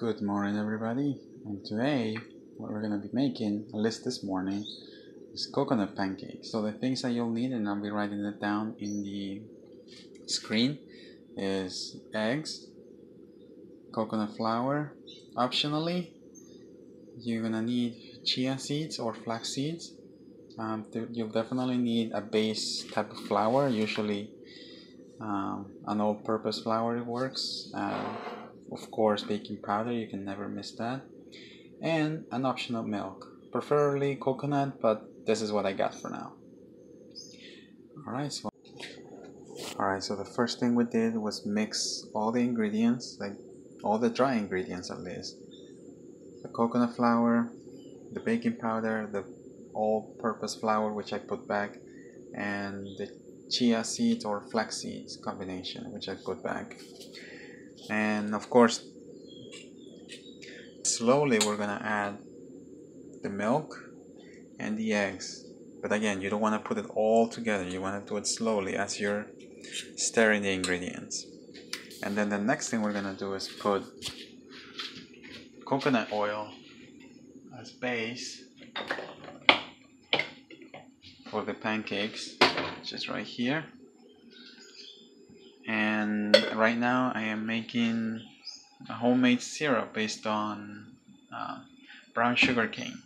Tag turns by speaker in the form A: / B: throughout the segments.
A: Good morning, everybody. And today, what we're gonna be making, at least this morning, is coconut pancakes. So the things that you'll need, and I'll be writing it down in the screen, is eggs, coconut flour. Optionally, you're gonna need chia seeds or flax seeds. Um, you'll definitely need a base type of flour. Usually, um, an all-purpose flour works. Uh, of course baking powder you can never miss that. And an optional milk preferably coconut but this is what I got for now. Alright so alright so the first thing we did was mix all the ingredients like all the dry ingredients at least. The coconut flour the baking powder the all-purpose flour which I put back and the chia seeds or flax seeds combination which I put back and of course slowly we're gonna add the milk and the eggs. But again you don't want to put it all together. You want to do it slowly as you're stirring the ingredients. And then the next thing we're gonna do is put coconut oil as base for the pancakes which is right here right now I am making a homemade syrup based on uh, brown sugar cane.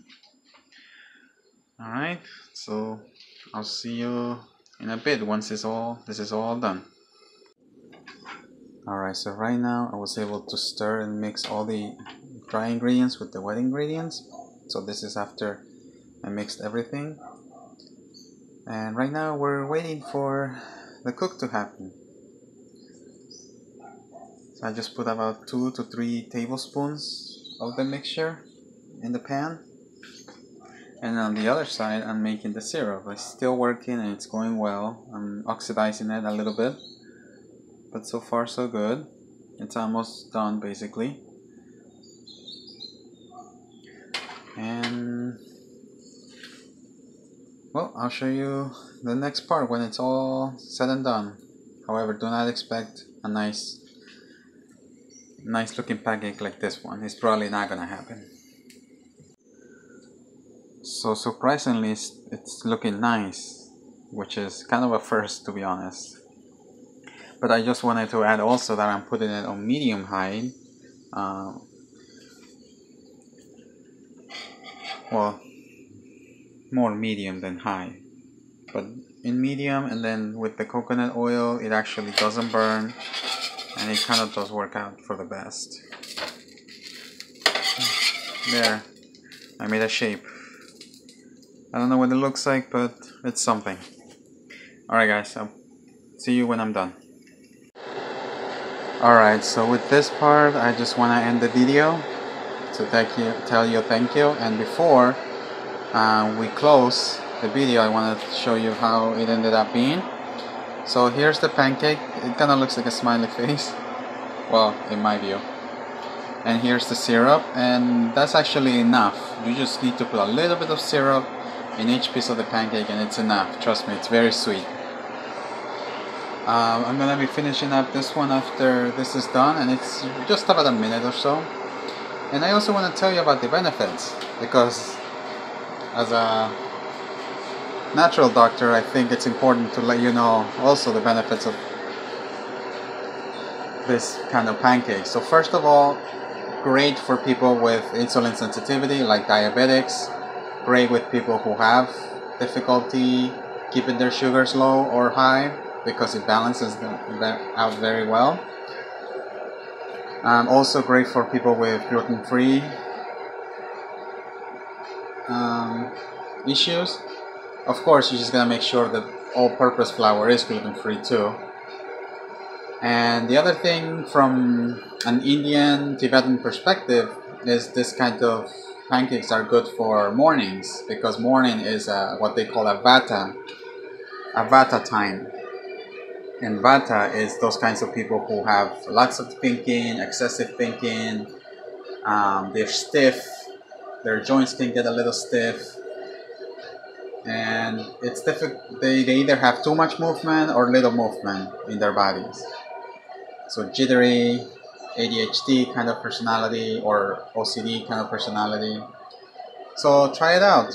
A: Alright so I'll see you in a bit once this all this is all done. Alright so right now I was able to stir and mix all the dry ingredients with the wet ingredients. So this is after I mixed everything. And right now we're waiting for the cook to happen I just put about two to three tablespoons of the mixture in the pan. And on the other side I'm making the syrup. It's still working and it's going well. I'm oxidizing it a little bit but so far so good. It's almost done basically. And well I'll show you the next part when it's all said and done. However do not expect a nice nice looking pancake like this one. It's probably not gonna happen. So surprisingly it's, it's looking nice which is kind of a first to be honest. But I just wanted to add also that I'm putting it on medium high uh, well more medium than high. But in medium and then with the coconut oil it actually doesn't burn and it kind of does work out for the best. There. I made a shape. I don't know what it looks like but it's something. Alright guys I'll see you when I'm done. Alright so with this part I just want to end the video to thank you tell you thank you. And before uh, we close the video I want to show you how it ended up being so here's the pancake. It kind of looks like a smiley face. Well, in my view. And here's the syrup. And that's actually enough. You just need to put a little bit of syrup in each piece of the pancake and it's enough. Trust me, it's very sweet. Um, I'm gonna be finishing up this one after this is done and it's just about a minute or so. And I also want to tell you about the benefits because as a natural doctor, I think it's important to let you know also the benefits of this kind of pancake. So first of all, great for people with insulin sensitivity like diabetics, great with people who have difficulty keeping their sugars low or high because it balances them out very well. Um, also great for people with gluten-free um, issues of course, you're just gonna make sure that all-purpose flour is gluten-free too. And the other thing from an Indian Tibetan perspective is this kind of pancakes are good for mornings because morning is a, what they call a vata, a vata time. And vata is those kinds of people who have lots of thinking, excessive thinking, um, they're stiff, their joints can get a little stiff, and it's difficult they, they either have too much movement or little movement in their bodies so jittery ADHD kind of personality or OCD kind of personality. So try it out.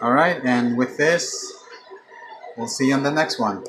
A: Alright, and with this, we'll see you on the next one.